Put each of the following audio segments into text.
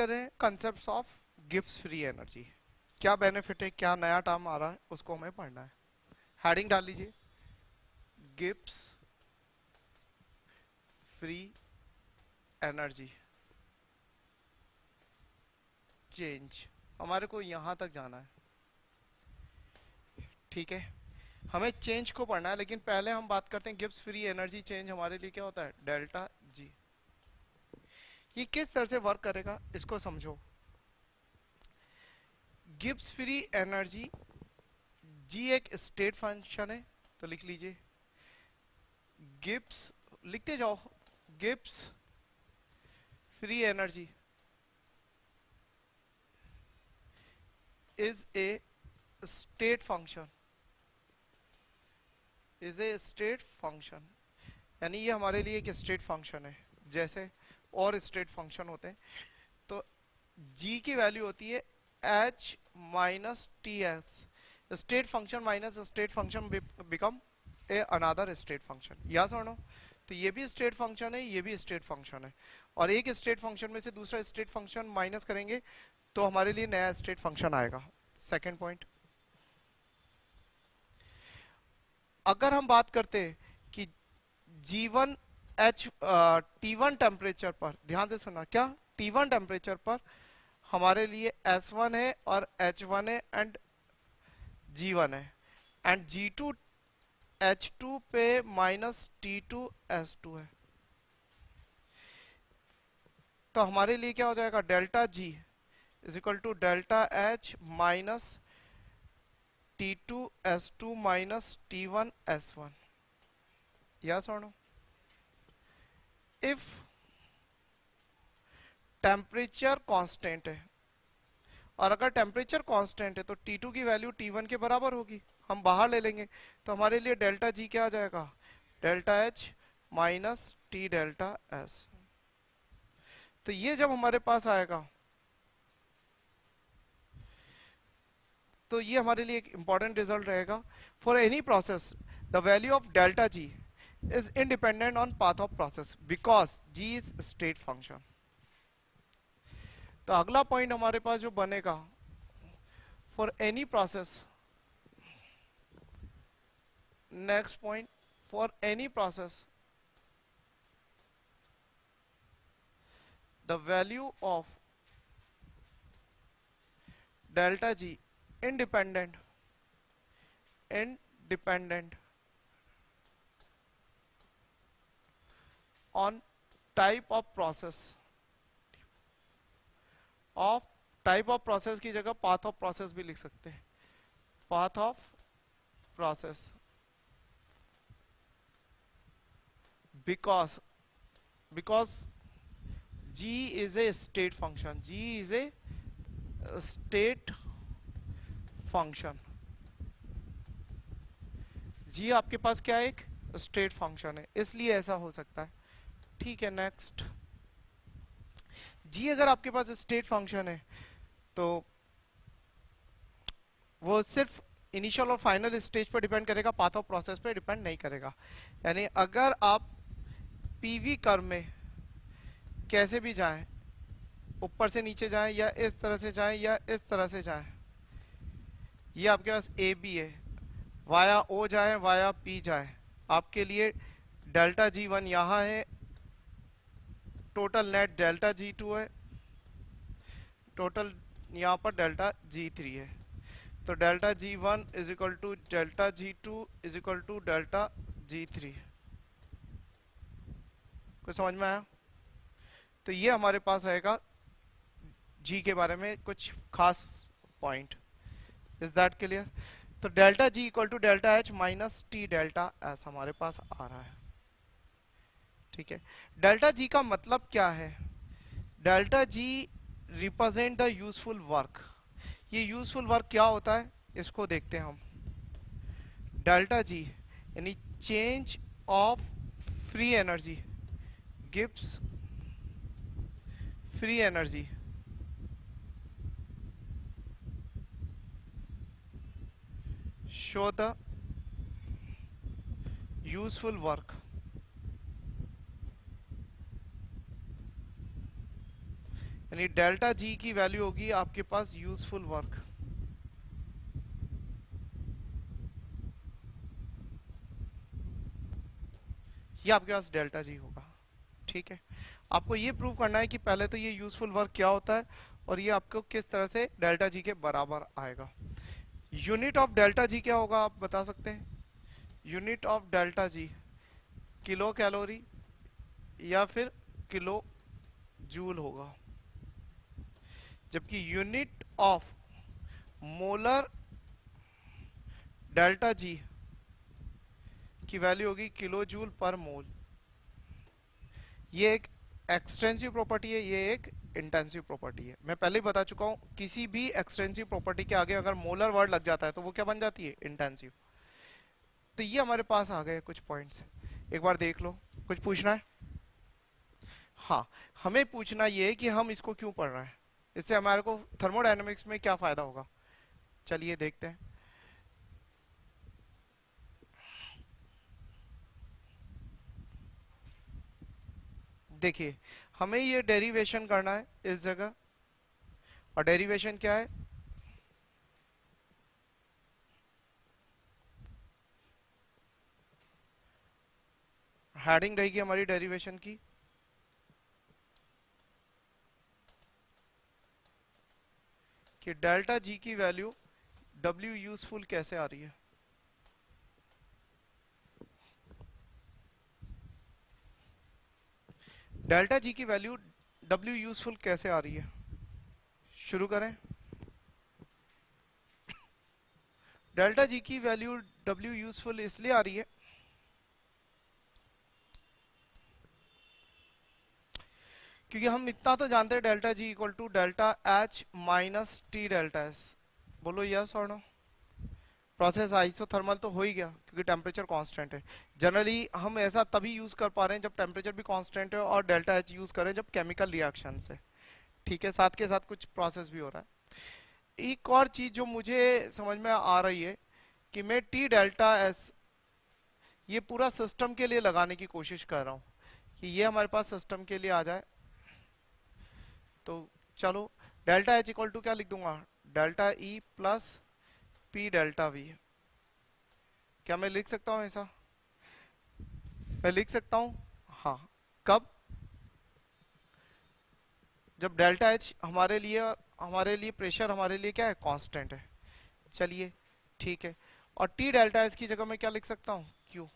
कर concept of gift free energy क्या benefit है, क्या नया टर्म आ रहा है, उसको हमें पढ़ना है। हेडिंग डाल लीजिए। गिप्स फ्री एनर्जी चेंज हमारे को यहाँ तक जाना है। ठीक है? हमें चेंज को पढ़ना है, लेकिन पहले हम बात करते हैं गिप्स फ्री एनर्जी चेंज हमारे लिए क्या होता है? डेल्टा ये किस तरह से वर्क करेगा, इसको समझो। गिब्स फ्री एनर्जी जी एक स्टेट फ़ंक्शन है तो लिख लीजिए। गिब्स लिखते जाओ। Gibbs free energy is a state function is a state function यानी ये हमारे लिए एक स्टेट फ़ंक्शन है। जैसे और स्टेट फ़ंक्शन होते हैं। तो g की वैल्यू होती है h minus T S state function minus state function become a another state function या सुनो तो ये भी स्टेट फ़ंक्शन है, ये भी स्टेट फ़ंक्शन है। और एक स्टेट फ़ंक्शन में से दूसरा स्टेट फ़ंक्शन माइनस करेंगे तो हमारे लिए नया स्टेट फ़ंक्शन आएगा। सेकेंड पॉइंट अगर हम बात करते कि जीवन एच टी वन टेम्परेचर पर, ध्यान से सुना क्या? टी वन टेम्परेचर पर हमारे लिए एस वन है और एच वन है एंड जी वन है। And G two H two पे minus T two S two है। तो हमारे लिए क्या हो जाएगा? Delta G is equal to delta H minus T two S two minus T one S one yes और इफ़ टेम्परेचर कांस्टेंट है, और अगर टेम्परेचर कांस्टेंट है तो T2 की वैल्यू T1 के बराबर होगी। हम बाहर ले लेंगे तो हमारे लिए डेल्टा जी क्या आ जाएगा? Delta H minus T delta S तो ये जब हमारे पास आएगा तो ये हमारे लिए एक इंपॉर्टेंट रिज़ल्ट रहेगा। For any process the value of delta G is independent on path of process because G is state function तो अगला पॉइंट हमारे पास जो बनेगा for any process next point for any process the value of delta G independent independent on type of process. Of type of process की जगह path of process भी लिख सकते हैं। Path of process because because G is a state function G is a state function G आपके पास क्या एक? स्टेट फ़ंक्शन है। इसलिए ऐसा हो सकता है। ठीक है नेक्स्ट जी, अगर आपके पास स्टेट फ़ंक्शन है तो वो सिर्फ़ इनिशियल और फाइनल स्टेज पर डिपेंड करेगा पाथ ऑफ़ प्रोसेस पे डिपेंड नहीं करेगा. यानी अगर आप पीवी कर्व में कैसे भी जाएँ, ऊपर से नीचे जाएँ, या इस तरह से जाएँ, या इस तरह से जाएँ, ये आपके पास ए बी है. वाया ओ जाए, वाया पी जाए. आपके लिए डेल्टा जी वन यहाँ है total net delta G two है। टोटल यहाँ पर डेल्टा जी थ्री है। तो delta G one is equal to delta G two is equal to delta G three. कुछ समझ में आया? तो ये हमारे पास रहेगा जी के बारे में कुछ खास पॉइंट इज़ दैट क्लियर तो delta G equal to delta H minus T delta S हमारे पास आ रहा है। ठीक है। डेल्टा जी का मतलब क्या है? Delta G represent the useful work ये यूजफुल वर्क क्या होता है? इसको देखते हैं हम। डेल्टा जी यानी change of free energy gives free energy show the useful work. यानी डेल्टा जी की वैल्यू होगी आपके पास यूजफुल वर्क ये आपके पास डेल्टा जी होगा। ठीक है? आपको ये प्रूव करना है कि पहले तो ये यूजफुल वर्क क्या होता है और ये आपको किस तरह से डेल्टा जी के बराबर आएगा। यूनिट ऑफ़ डेल्टा जी क्या होगा आप बता सकते हैं? Unit of delta G kilo calorie या फिर किलो जूल होगा। जबकि unit of molar delta G की वैल्यू होगी किलो जूल पर मोल। ये एक एक्सटेंसिव प्रॉपर्टी है, ये एक इंटेंसिव प्रॉपर्टी है। मैं पहले ही बता चुका हूँ, किसी भी एक्सटेंसिव प्रॉपर्टी के आगे अगर मोलर वर्ड लग जाता है तो वो क्या बन जाती है? इंटेंसिव। तो ये हमारे पास आ गए कुछ पॉइंट्स। एक बार देख लो, कुछ पूछना है? हाँ हमें पूछना ये है कि हम इसको क्यों पढ़ रहे हैं? इससे हमारे को थर्मोडाइनमिक्स में क्या फ़ायदा होगा? चलिए देखते हैं। देखिए, हमें ये डेरिवेशन करना है इस जगह। और डेरिवेशन क्या है? हेडिंग रहेगी हमारी डेरिवेशन की। कि डेल्टा जी की वैल्यू डब्ल्यू यूजफुल कैसे आ रही है? डेल्टा जी की वैल्यू डब्ल्यू यूजफुल कैसे आ रही है? शुरू करें। डेल्टा जी की वैल्यू डब्ल्यू यूजफुल इसलिए आ रही है क्योंकि हम इतना तो जानते हैं delta G equal to delta H minus T delta S बोलो यस और नो प्रोसेस आइसोथर्मल तो हो ही गया, क्योंकि टेम्परेचर कांस्टेंट है। जनरली हम ऐसा तभी यूज़ कर पा रहे हैं जब टेम्परेचर भी कांस्टेंट है और डेल्टा एच यूज़ करें जब केमिकल रिएक्शन से ठीक है, साथ के साथ कुछ प्रोसेस भी हो रहा है। एक और चीज़ जो मुझे समझ में आ रही है कि मैं टी डेल्टा एस ये पूरा सिस्टम के लिए लगाने की कोशिश कर रहा हूँ कि ये हमारे पास सिस्टम के लिए आ जाए। तो चलो, डेल्टा एच इक्वल टू क्या लिख दूँगा? Delta E plus P delta V क्या मैं लिख सकता हूँ ऐसा? मैं लिख सकता हूँ? हाँ। कब? जब डेल्टा एच हमारे लिए हमारे लिए प्रेशर हमारे लिए क्या है? कांस्टेंट है। चलिए, ठीक है। और टी डेल्टा एच की जगह मैं क्या लिख सकता हूँ? क्यू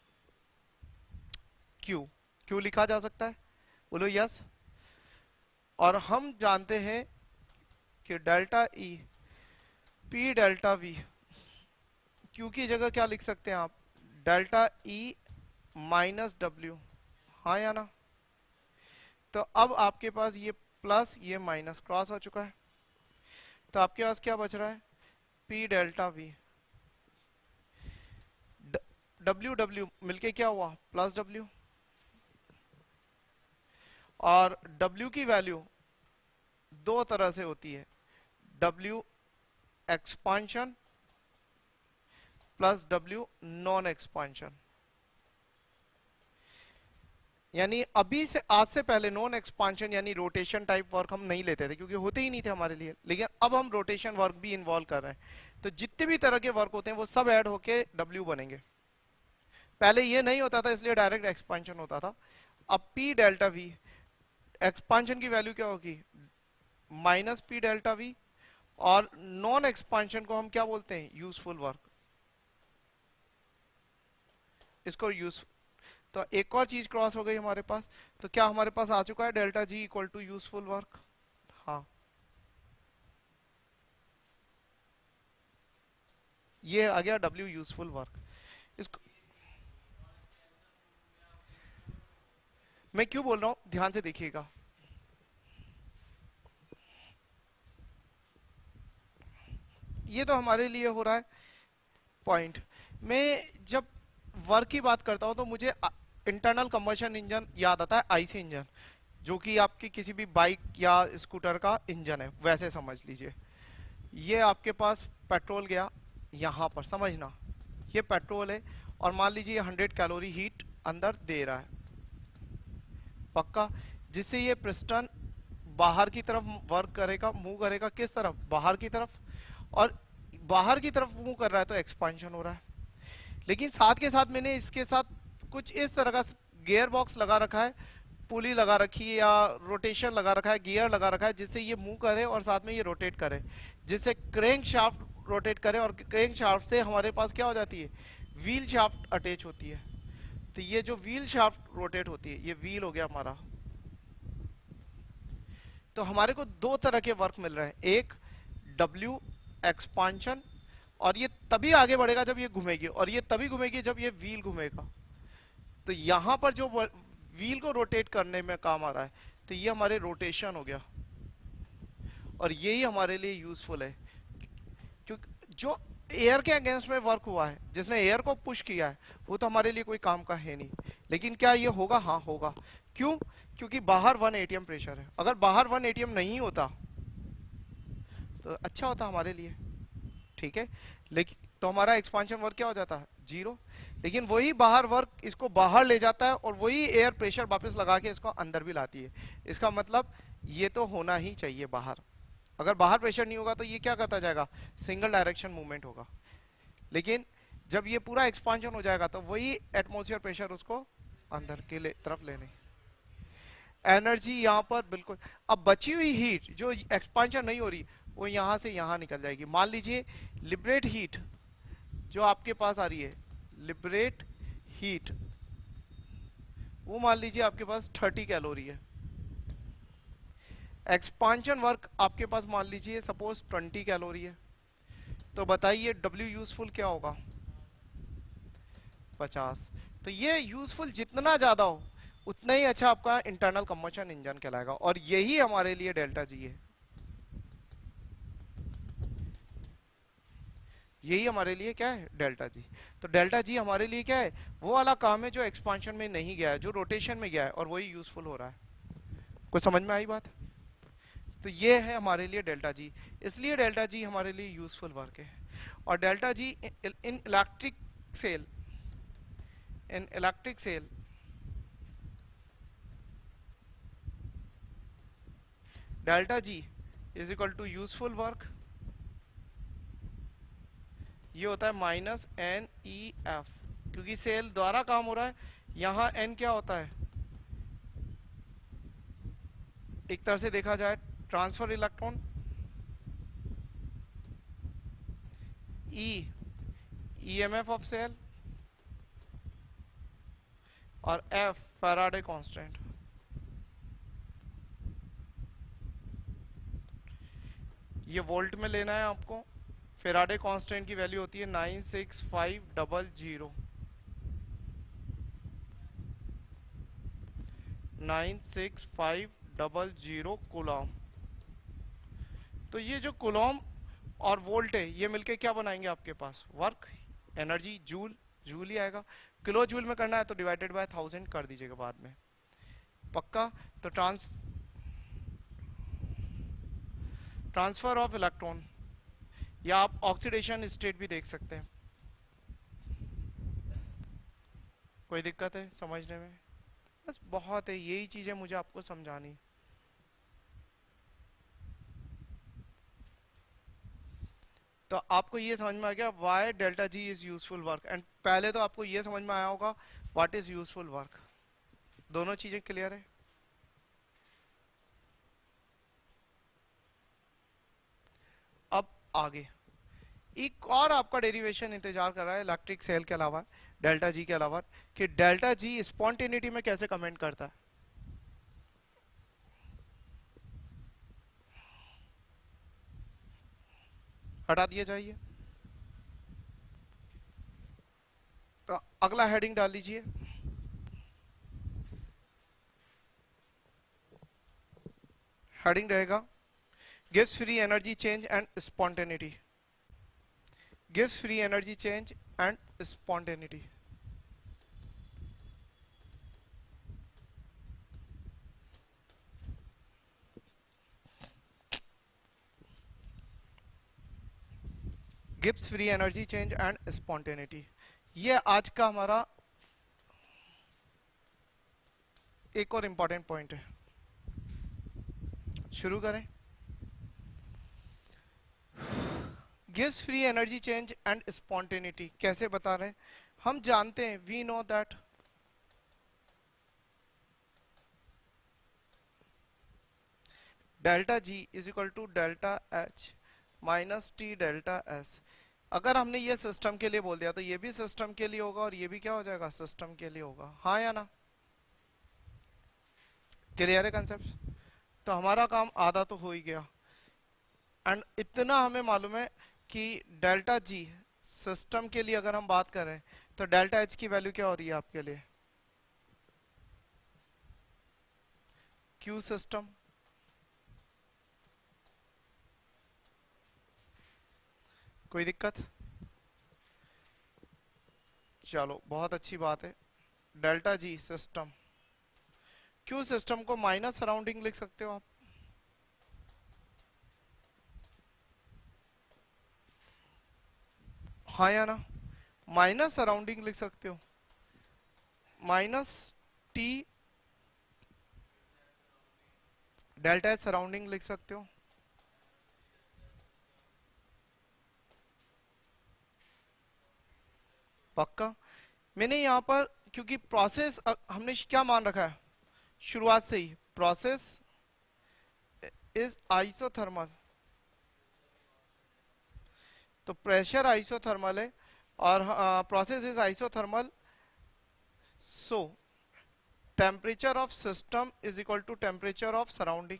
क्यू क्यू लिखा जा सकता है। बोलो यस और हम जानते हैं कि delta E P delta V Q की जगह क्या लिख सकते हैं आप? डेल्टा ई माइनस डब्ल्यू हाँ या ना? तो अब आपके पास ये प्लस, ये माइनस क्रॉस हो चुका है। तो आपके पास क्या बच रहा है? P delta V W W मिलके क्या हुआ? प्लस डब्ल्यू और W की वैल्यू दो तरह से होती है। W expansion plus W non expansion यानी अभी से आज से पहले नॉन एक्सपांशन यानी रोटेशन टाइप वर्क हम नहीं लेते थे, क्योंकि होते ही नहीं थे हमारे लिए। लेकिन अब हम रोटेशन वर्क भी इन्वॉल्व कर रहे हैं। तो जितने भी तरह के वर्क होते हैं, वो सब ऐड होके W बनेंगे। पहले ये नहीं होता था, इसलिए डायरेक्ट एक्सपांशन होता था। अब P डेल्टा V एक्सपांशन की वैल्यू क्या होगी? माइनस पी डेल्टा वी और नॉन एक्सपांशन को हम क्या बोलते हैं? Useful work. इसको यूज़ तो एक और चीज़ क्रॉस हो गई हमारे पास तो क्या हमारे पास आ चुका है? Delta G equal to useful work. हाँ। ये आ गया डब्ल्यू यूजफुल वर्क। इसको मैं क्यों बोल रहा हूँ? ध्यान से देखिएगा। ये तो हमारे लिए हो रहा है पॉइंट मैं जब वर्क की बात करता हूँ तो मुझे इंटरनल कंबशन इंजन याद आता है आईसी इंजन जो कि आपकी किसी भी बाइक या स्कूटर का इंजन है, वैसे समझ लीजिए। ये आपके पास पेट्रोल गया यहाँ पर, समझना। ये पेट्रोल है, और मान लीजिए हंड्रेड कैलोरी हीट अंदर दे रहा है। पक्का? जिससे ये पिस्टन बाहर की तरफ़ वर्क करेगा मूव करेगा, किस तरफ़? बाहर की तरफ़। और बाहर की तरफ़ मूव कर रहा है तो एक्सपांशन हो रहा है। लेकिन साथ के साथ मैंने इसके साथ कुछ इस तरह का गियर बॉक्स लगा रखा है पुली लगा रखी है या रोटेशन लगा रखा है गियर लगा रखा है, जिससे ये मूव करे और साथ में ये रोटेट करे, जिससे क्रेंक शाफ्ट रोटेट करे और क्रेंक शाफ्ट से हमारे पास क्या हो जाती है? व्हील शाफ्ट अटैच होती है। तो ये जो व्हील शाफ्ट रोटेट होती है, ये व्हील हो गया हमारा। तो हमारे को दो तरह के वर्क मिल रहे हैं। एक डब्ल्यू एक्सपांशन और ये तभी आगे बढ़ेगा जब ये घूमेगी, और ये तभी घूमेगी जब ये व्हील घूमेगा। तो यहाँ पर जो व्हील को रोटेट करने में काम आ रहा है तो ये हमारे रोटेशन हो गया। और यही हमारे लिए यूजफुल है। क्योंकि जो एयर के अगेंस्ट में वर्क हुआ है, जिसने एयर को पुश किया है, वो तो हमारे लिए कोई काम का है नहीं। लेकिन क्या ये होगा? हाँ होगा। क्यों? क्योंकि बाहर वन एटीएम प्रेशर है। अगर बाहर वन एटीएम नहीं होता तो अच्छा होता हमारे लिए। ठीक है? लेकिन तो हमारा एक्सपांशन वर्क क्या हो जाता है? ज़ीरो लेकिन वही बाहर वर्क इसको बाहर ले जाता है और वही एयर प्रेशर वापस लगा के इसको अंदर भी लाती है। इसका मतलब ये तो होना ही चाहिए बाहर। अगर बाहर प्रेशर नहीं होगा तो ये क्या करता जाएगा? सिंगल डायरेक्शन मूवमेंट होगा। लेकिन जब ये पूरा एक्सपांशन हो जाएगा तो वही एटमोसफियर प्रेशर उसको अंदर के ले, तरफ़ लेने। एनर्जी यहाँ पर बिल्कुल अब बची हुई हीट जो एक्सपांशन नहीं हो रही वो यहाँ से यहाँ निकल जाएगी। मान लीजिए लिबरेट हीट जो आपके पास आ रही है लिबरेट हीट वो मान लीजिए आपके पास 30 कैलोरी है। एक्सपांशन वर्क आपके पास मान लीजिए सपोज़ 20 कैलोरी है। तो बताइए डब्ल्यू यूजफुल क्या होगा? 50 तो ये यूजफुल जितना ज़्यादा हो, उतना ही अच्छा आपका इंटरनल कंबशन इंजन कहलाएगा। और यही हमारे लिए डेल्टा जी है। यही हमारे लिए क्या है? Delta G. तो डेल्टा जी हमारे लिए क्या है? वो वाला काम है जो एक्सपांशन में नहीं गया है, जो रोटेशन में गया है, और वही यूजफुल हो रहा है। कुछ समझ में आई बात? तो ये है हमारे लिए डेल्टा जी। इसलिए डेल्टा जी हमारे लिए यूजफुल वर्क है। और delta G in electric cell in electric cell delta G is equal to useful work ये होता है माइनस एन ई एफ़, क्योंकि सेल द्वारा काम हो रहा है, यहाँ एन क्या होता है? एक तरह से देखा जाए, transfer electron, E, EMF of cell, और एफ़ फैराडे कांस्टेंट। ये वोल्ट में लेना है आपको। फेराडे कांस्टेंट की वैल्यू होती है nine six five double zero nine six five double zero coulomb तो ये जो कुलॉम और वोल्ट है, ये मिलके क्या बनाएँगे आपके पास? वर्क एनर्जी जूल जूल ही आएगा। किलो जूल में करना है तो डिवाइडेड बाय थाउज़ेंड कर दीजिएगा बाद में। पक्का? तो ट्रांस ट्रांसफ़र ऑफ़ इलेक्ट्रॉन या आप ऑक्सीडेशन स्टेट भी देख सकते हैं। कोई दिक्कत है समझने में? बस बहुत है, यही चीज़ें मुझे आपको समझानी तो आपको ये समझ में आ गया why delta G is useful work and पहले तो आपको ये समझ में आया होगा व्हाट इज़ यूजफुल वर्क दोनों चीज़ें क्लियर है? आगे। एक और आपका डेरिवेशन इंतज़ार कर रहा है इलेक्ट्रिक सेल के अलावा डेल्टा जी के अलावा, कि डेल्टा जी स्पॉन्टेनिटी में कैसे कमेंट करता है? हटा दिया जाइए। तो अगला हेडिंग डाल दीजिए। हेडिंग रहेगा gives free energy change and spontaneity gives free energy change and spontaneity gives free energy change and spontaneity ये आज का हमारा एक और इंपॉर्टेंट पॉइंट है शुरू करें gives free energy change and spontaneity कैसे बता रहे हैं? हम जानते हैं we know that delta G is equal to delta H minus T delta S. अगर हमने ये सिस्टम के लिए बोल दिया तो ये भी सिस्टम के लिए होगा और ये भी क्या हो जाएगा? सिस्टम के लिए होगा। हाँ या ना? क्लियर है कंसेप्ट तो हमारा काम आधा तो हो ही गया। एंड इतना हमें मालूम है कि डेल्टा जी सिस्टम के लिए अगर हम बात करें तो डेल्टा एच की वैल्यू क्या हो रही है आपके लिए? Q system. कोई दिक्कत? चलो, बहुत अच्छी बात है। Delta G system. Q system को माइनस सराउंडिंग लिख सकते हो आप? हाँ या ना? माइनस सराउंडिंग लिख सकते हो। माइनस टी डेल्टा सराउंडिंग लिख सकते हो। पक्का? मैंने यहाँ पर, क्योंकि प्रोसेस हमने क्या मान रखा है? शुरुआत से ही प्रोसेस इज़ आइसोथर्मल तो प्रेशर आइसोथर्मल है और process is isothermal so temperature of system is equal to temperature of surrounding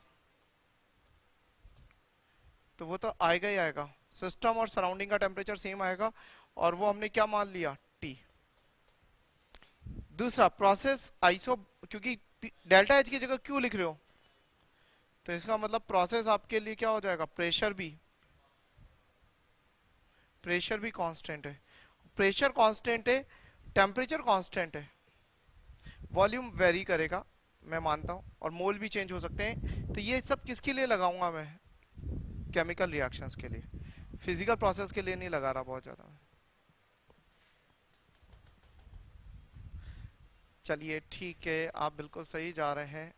तो वो तो आएगा ही आएगा। सिस्टम और सराउंडिंग का टेम्परेचर सेम आएगा और वो हमने क्या मान लिया? टी दूसरा प्रोसेस आइसो क्योंकि डेल्टा एच की जगह क्यू लिख रहे हो? तो इसका मतलब प्रोसेस आपके लिए क्या हो जाएगा? प्रेशर भी। प्रेशर भी कांस्टेंट है। प्रेशर कांस्टेंट है टेम्परेचर कांस्टेंट है। वॉल्यूम वेरी करेगा, मैं मानता हूँ, और मोल भी चेंज हो सकते हैं। तो ये सब किसके लिए लगाऊँगा मैं? केमिकल रिएक्शंस के लिए। फ़िज़िकल प्रोसेस के लिए नहीं लगा रहा बहुत ज़्यादा चलिए, ठीक है, आप बिल्कुल सही जा रहे हैं।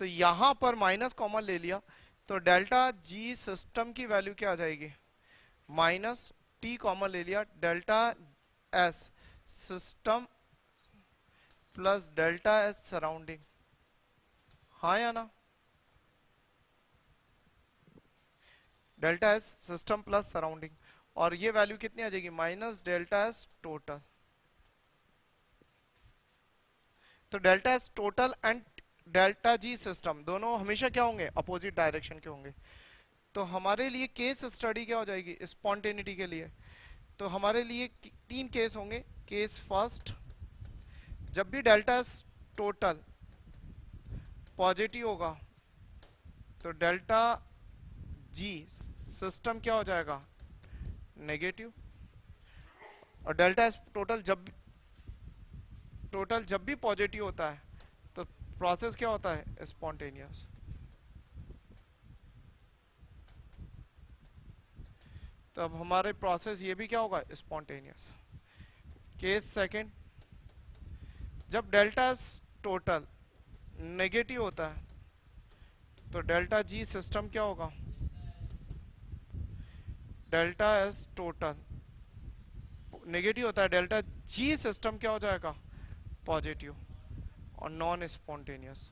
तो यहाँ पर माइनस कॉमन ले लिया। तो डेल्टा जी सिस्टम की वैल्यू क्या आ जाएगी? माइनस टी कॉमन ले लिया, delta S system plus delta S surrounding हाँ या ना? Delta S system plus surrounding और ये वैल्यू कितनी आ जाएगी? माइनस डेल्टा एस टोटल तो delta S total and delta G system, दोनों हमेशा क्या होंगे? अपोजिट डायरेक्शन के होंगे। तो हमारे लिए केस स्टडी क्या हो जाएगी? स्पॉन्टेनिटी के लिए। तो हमारे लिए तीन केस होंगे। केस फ़र्स्ट जब भी डेल्टा टोटल पॉजिटिव होगा तो डेल्टा जी सिस्टम क्या हो जाएगा? नेगेटिव और डेल्टा टोटल जब टोटल जब भी पॉजिटिव होता है प्रोसेस क्या होता है? स्पॉन्टेनियस। तो अब हमारे प्रोसेस ये भी क्या होगा? स्पॉन्टेनियस। केस सेकंड, जब डेल्टा टोटल नेगेटिव होता है तो डेल्टा जी सिस्टम क्या होगा? डेल्टा एस टोटल नेगेटिव होता है, डेल्टा जी सिस्टम क्या हो जाएगा? पॉजिटिव। और नॉन स्पॉन्टेनियस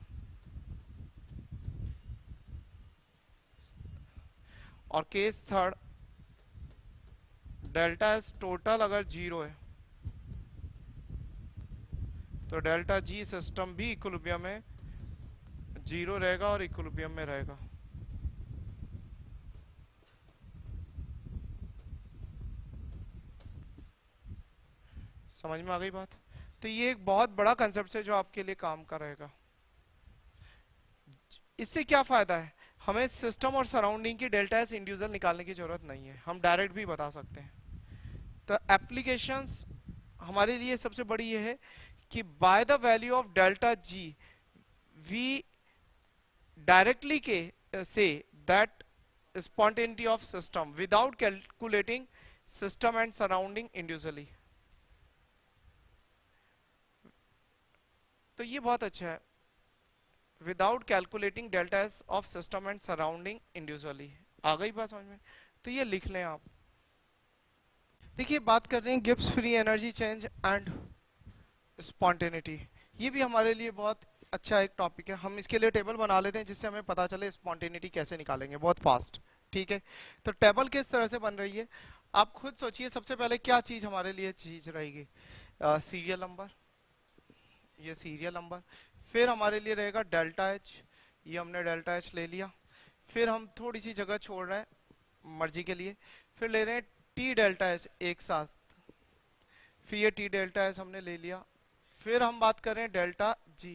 और case third delta S total अगर ज़ीरो है तो डेल्टा जी सिस्टम भी इक्विलिब्रियम में ज़ीरो रहेगा और इक्विलिब्रियम में रहेगा। समझ में आ गई बात? तो ये एक बहुत बड़ा कंसेप्ट है जो आपके लिए काम करेगा इससे क्या फ़ायदा है? हमें सिस्टम और सराउंडिंग की डेल्टा एस इंडिविजुअल निकालने की ज़रूरत नहीं है। हम डायरेक्ट भी बता सकते हैं। तो एप्लीकेशंस हमारे लिए सबसे बड़ी ये है कि by the value of delta G we directly के से that spontaneity of system without calculating system and surrounding individually तो ये बहुत अच्छा है। Without calculating delta S of system and surrounding individually आ गई बात समझ में? तो ये लिख लें आप। देखिए, बात कर रहे हैं Gibbs free energy change and spontaneity ये भी हमारे लिए बहुत अच्छा एक टॉपिक है। हम इसके लिए टेबल बना लेते हैं जिससे हमें पता चले स्पॉन्टेनिटी कैसे निकालेंगे। बहुत फास्ट ठीक है? तो टेबल किस तरह से बन रही है? आप खुद सोचिए, सबसे पहले क्या चीज़ हमारे लिए चीज़ रहेगी? सीरियल नंबर ये सीरियल नंबर फिर हमारे लिए रहेगा डेल्टा एच ये हमने डेल्टा एच ले लिया। फिर हम थोड़ी सी जगह छोड़ रहे हैं मर्ज़ी के लिए। फिर ले रहे हैं टी डेल्टा एच एक साथ। फिर ये टी डेल्टा एस हमने ले लिया। फिर हम बात करें डेल्टा जी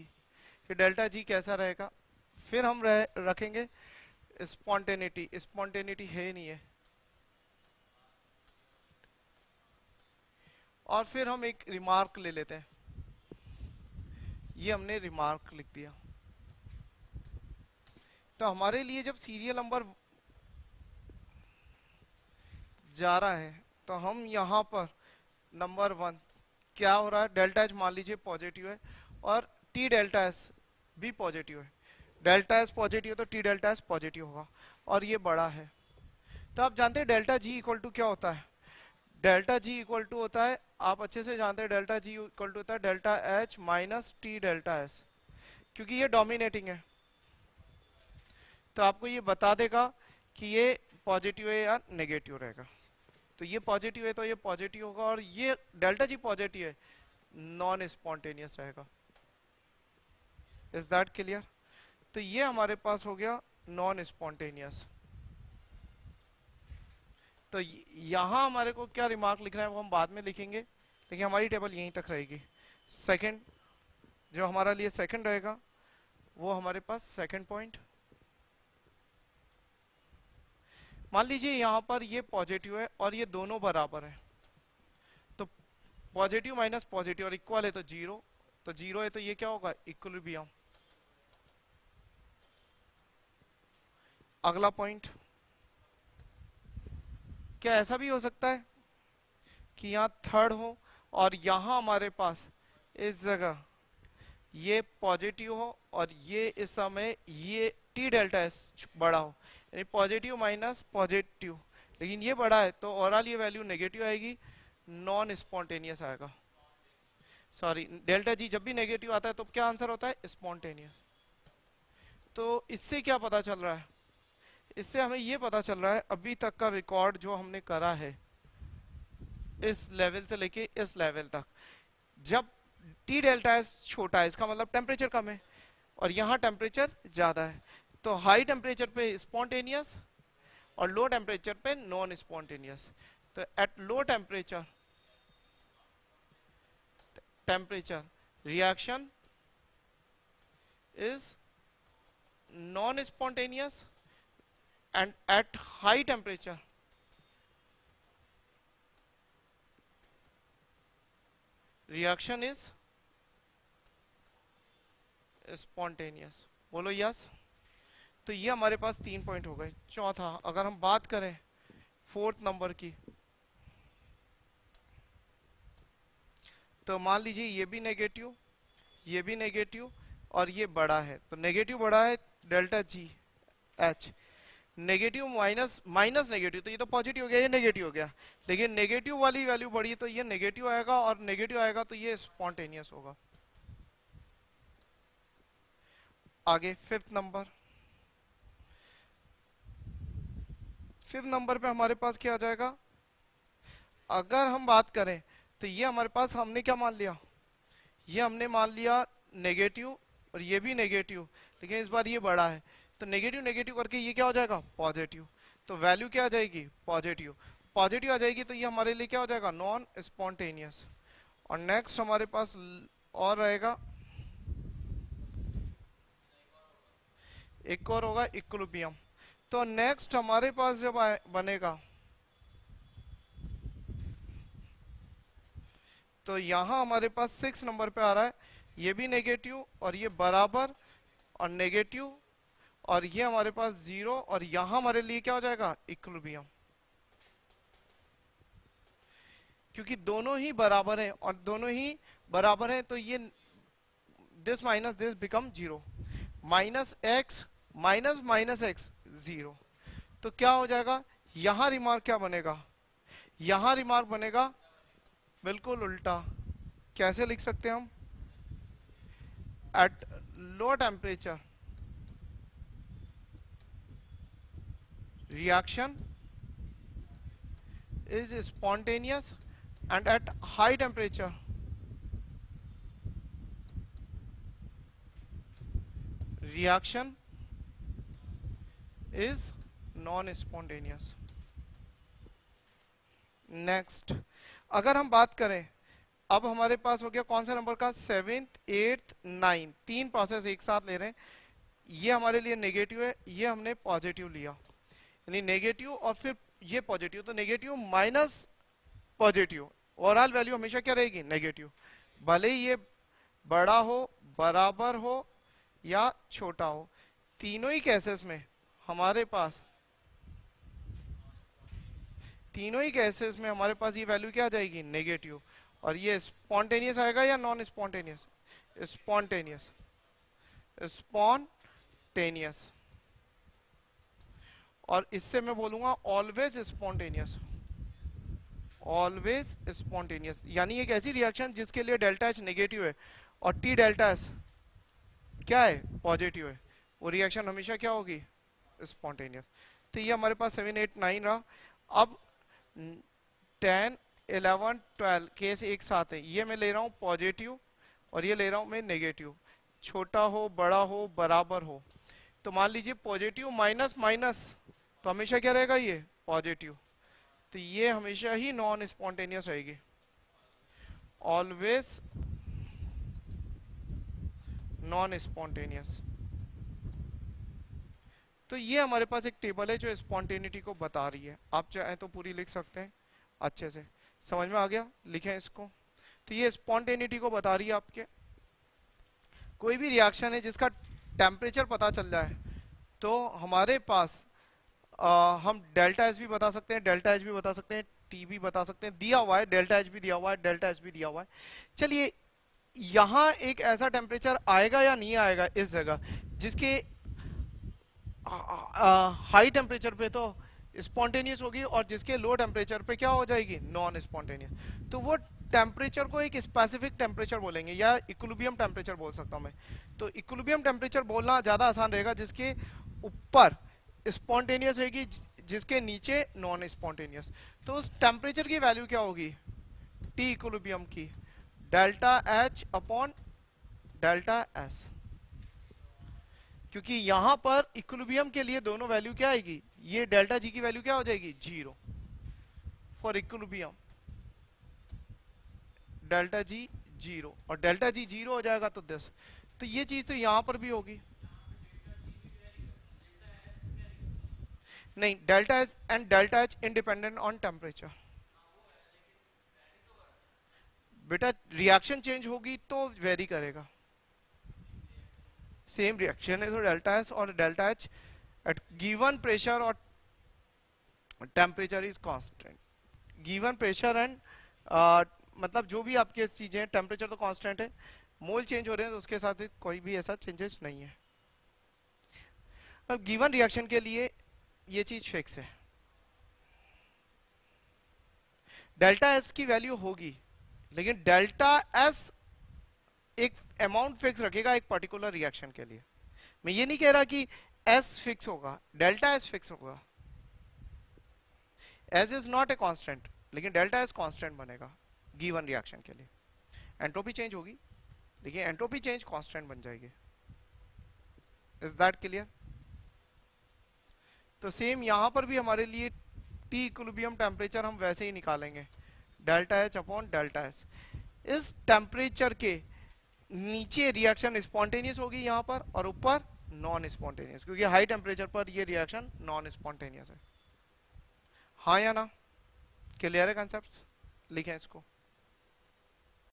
कि डेल्टा जी कैसा रहेगा? फिर हम रह, रखेंगे स्पॉन्टेनिटी स्पॉन्टेनिटी है नहीं है। और फिर हम एक रिमार्क ले लेते हैं। ये हमने रिमार्क लिख दिया। तो हमारे लिए जब सीरियल नंबर जा रहा है तो हम यहाँ पर नंबर वन क्या हो रहा है? डेल्टा एच मान लीजिए पॉजिटिव है और टी डेल्टा एस भी पॉजिटिव है। डेल्टा एस पॉजिटिव तो टी डेल्टा एस पॉजिटिव होगा और ये बड़ा है। तो आप जानते हैं डेल्टा जी इक्वल टू क्या होता है? डेल्टा जी इक्वल टू होता है। आप अच्छे से जानते हैं, डेल्टा जी इक्वल टू होता है, delta H minus T delta S क्योंकि ये डोमिनेटिंग है। तो आपको ये बता देगा कि ये पॉजिटिव है या नेगेटिव रहेगा। तो ये पॉजिटिव है तो ये पॉजिटिव होगा और ये डेल्टा जी पॉजिटिव है नॉन स्पॉन्टेनियस रहेगा। इज़ दैट क्लियर तो ये हमारे पास हो गया नॉन स्पॉन्टेनियस तो यहाँ हमारे को क्या रिमार्क लिखना है वो हम बाद में लिखेंगे, लेकिन हमारी टेबल यहीं तक रहेगी। सेकंड जो हमारा लिए सेकंड रहेगा, वो हमारे पास सेकंड पॉइंट मान लीजिए यहाँ पर ये पॉजिटिव है और ये दोनों बराबर है। तो पॉजिटिव माइनस पॉजिटिव और इक्वल है तो ज़ीरो तो ज़ीरो है तो ये क्या होगा? इक्वलिब्रियम अगला पॉइंट क्या ऐसा भी हो सकता है कि यहाँ थर्ड हो और यहाँ हमारे पास इस जगह ये पॉजिटिव हो और ये इस समय ये टी डेल्टा एस बड़ा हो। यानी पॉजिटिव माइनस पॉजिटिव लेकिन ये बड़ा है तो ओवरऑल ये वैल्यू नेगेटिव आएगी नॉन स्पॉन्टेनियस आएगा। सॉरी डेल्टा जी जब भी नेगेटिव आता है तो क्या आंसर होता है? स्पॉन्टेनियस तो इससे क्या पता चल रहा है? इससे हमें ये पता चल रहा है, अभी तक का रिकॉर्ड जो हमने करा है, इस लेवल से लेके इस लेवल तक। जब टी डेल्टा एस छोटा है, इसका मतलब टेम्परेचर कम है और यहाँ टेम्परेचर ज़्यादा है। तो हाई टेम्परेचर पे स्पॉन्टेनियस और लो टेम्परेचर पे नॉन स्पॉन्टेनियस तो at low temperature temperature reaction is non spontaneous and at high temperature. Reaction is spontaneous. बोलो यस तो ये हमारे पास तीन पॉइंट हो गए। चौथा, अगर हम बात करें फोर्थ नंबर की तो मान लीजिए ये भी नेगेटिव ये भी नेगेटिव और ये बड़ा है। तो नेगेटिव बड़ा है delta G H negative minus minus negative तो ये तो पॉजिटिव हो गया, ये नेगेटिव हो गया। लेकिन नेगेटिव वाली वैल्यू बढ़ी तो ये नेगेटिव आएगा और नेगेटिव आएगा तो ये स्पॉन्टेनियस होगा। आगे फिफ्थ नंबर फिफ्थ नंबर पे हमारे पास क्या आ जाएगा? अगर हम बात करें तो ये हमारे पास हमने क्या मान लिया? ये हमने मान लिया नेगेटिव और ये भी नेगेटिव लेकिन इस बार ये बड़ा है। तो नेगेटिव नेगेटिव करके ये क्या हो जाएगा? पॉजिटिव तो वैल्यू क्या आ जाएगी? पॉजिटिव पॉजिटिव आ जाएगी तो ये हमारे लिए क्या हो जाएगा? नॉन स्पॉन्टेनियस और नेक्स्ट हमारे पास और रहेगा। एक और होगा इक्विलिब्रियम तो नेक्स्ट हमारे पास जब बनेगा। तो यहाँ हमारे पास सिक्स नंबर पे आ रहा है। ये भी नेगेटिव और ये बराबर और नेगेटिव और ये हमारे पास ज़ीरो, और यहाँ हमारे लिए क्या हो जाएगा? इक्विलिब्रियम। क्योंकि दोनों ही बराबर हैं, और दोनों ही बराबर हैं तो ये this minus this become zero minus X minus minus X zero तो क्या हो जाएगा? यहाँ रिमार्क क्या बनेगा? यहाँ रिमार्क बनेगा, बिल्कुल उल्टा। कैसे लिख सकते हैं हम? At low temperature reaction is spontaneous and at high temperature. Reaction is non spontaneous next अगर हम बात करें, अब हमारे पास हो गया कौन सा नंबर का? सेवेंथ एट्थ नाइन तीन प्रोसेस एक साथ ले रहे हैं। ये हमारे लिए नेगेटिव है, ये हमने पॉजिटिव लिया। यानी नेगेटिव और फिर ये पॉजिटिव तो negative minus positive overall value हमेशा क्या रहेगी? नेगेटिव भले ही ये बड़ा हो, बराबर हो या छोटा हो, तीनों ही केसेस में हमारे पास, तीनों ही केसेस में हमारे पास ये वैल्यू क्या आ जाएगी? नेगेटिव और ये स्पॉन्टेनियस आएगा या नॉन स्पॉन्टेनियस स्पॉन्टेनियस स्पॉन्टेनियस और इससे मैं बोलूँगा ऑलवेज स्पॉन्टेनियस ऑलवेज स्पॉन्टेनियस यानी एक ऐसी रिएक्शन जिसके लिए डेल्टा एच नेगेटिव है और टी डेल्टा एस क्या है? पॉजिटिव है. वो रिएक्शन हमेशा क्या होगी? स्पॉन्टेनियस तो ये हमारे पास सेवन एट नाइन रहा. अब टेन इलेवन ट्वेल्व केस एक साथ है. ये मैं ले रहा हूँ पॉजिटिव और ये ले रहा हूँ मैं नेगेटिव छोटा हो, बड़ा हो, बराबर हो. तो मान लीजिए पॉजिटिव माइनस माइनस तो हमेशा क्या रहेगा ये? पॉजिटिव तो ये हमेशा ही नॉन स्पॉन्टेनियस रहेगी। ऑलवेज नॉन स्पॉन्टेनियस तो ये हमारे पास एक टेबल है जो स्पॉन्टेनिटी को बता रही है। आप चाहे तो पूरी लिख सकते हैं, अच्छे से। समझ में आ गया? लिखें इसको। तो ये स्पॉन्टेनिटी को बता रही है आपके। कोई भी रिएक्शन है जिसका टेम्परेचर पता चल जाए तो हमारे पास हम डेल्टा एच भी बता सकते हैं, डेल्टा एच भी बता सकते हैं, टी भी बता सकते हैं, दिया हुआ है, डेल्टा एच भी दिया हुआ है, डेल्टा एच भी दिया हुआ है। चलिए, यहाँ एक ऐसा टेम्परेचर आएगा या नहीं आएगा इस जगह, जिसके हाई टेम्परेचर पे तो स्पॉन्टेनियस होगी और जिसके लो टेम्परेचर पे क्या हो जाएगी? नॉन स्पॉन्टेनियस तो वो टेम्परेचर को एक स्पेसिफिक टेम्परेचर बोलेंगे, या इक्विलिब्रियम टेम्परेचर बोल सकता हूँ मैं। तो इक्विलिब्रियम टेम्परेचर बोलना ज़्यादा आसान रहेगा, जिसके ऊपर स्पॉन्टेनियस रहेगी जिसके नीचे नॉन स्पॉन्टेनियस तो उस टेम्परेचर की वैल्यू क्या होगी? टी इक्विलिब्रियम की। Delta H upon delta S क्योंकि यहाँ पर इक्विलिब्रियम के लिए दोनों वैल्यू क्या आएगी? ये डेल्टा जी की वैल्यू क्या हो जाएगी? Zero for equilibrium delta G zero और डेल्टा जी ज़ीरो हो जाएगा तो दस। तो ये चीज़ तो यहाँ पर भी होगी। नहीं delta H and delta H independent on temperature बेटा रिएक्शन चेंज होगी तो वेरी करेगा। सेम रिएक्शन है तो डेल्टा एस और delta H at given pressure और temperature is constant given pressure and मतलब जो भी आपके चीज़ें टेम्परेचर तो कांस्टेंट है। मोल चेंज हो रहे हैं तो उसके साथ कोई भी ऐसा चेंजेस नहीं है। अब गिवन रिएक्शन के लिए ये चीज़ फिक्स है। डेल्टा एस की वैल्यू होगी, लेकिन डेल्टा एस एक अमाउंट फिक्स रखेगा एक पर्टिकुलर रिएक्शन के लिए। मैं ये नहीं कह रहा कि एस फिक्स होगा डेल्टा एस फिक्स होगा। S is not a constant लेकिन डेल्टा एस कांस्टेंट बनेगा गिवन रिएक्शन के लिए। एंट्रोपी चेंज होगी लेकिन एंट्रोपी चेंज कांस्टेंट बन जाएगी। इज़ दैट क्लियर तो सेम यहाँ पर भी हमारे लिए टी इक्विलिब्रियम टेम्परेचर हम वैसे ही निकालेंगे। Delta H upon delta S इस टेम्परेचर के नीचे रिएक्शन स्पॉन्टेनियस होगी यहाँ पर और ऊपर नॉन स्पॉन्टेनियस क्योंकि हाई टेम्परेचर पर ये रिएक्शन नॉन स्पॉन्टेनियस है। हाँ या ना? क्लियर है कंसेप्ट लिखें इसको।